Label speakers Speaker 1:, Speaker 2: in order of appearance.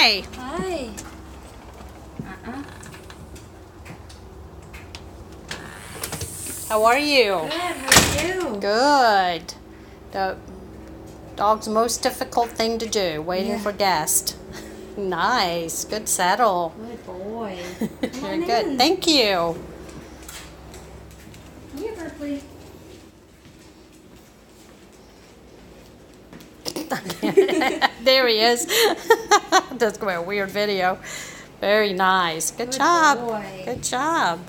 Speaker 1: Hi.
Speaker 2: Hi. Uh-uh.
Speaker 1: How are you?
Speaker 2: Good, how are you?
Speaker 1: Good. The dog's most difficult thing to do, waiting
Speaker 2: Yeah.
Speaker 1: for guests. Nice. Good settle.
Speaker 2: Good boy.
Speaker 1: Very good.
Speaker 2: in.
Speaker 1: Thank you.
Speaker 2: Come here, Berkeley.
Speaker 1: there he is. That's going to be a weird video. Very nice. Good,
Speaker 2: Good
Speaker 1: job.
Speaker 2: boy.
Speaker 1: Good job.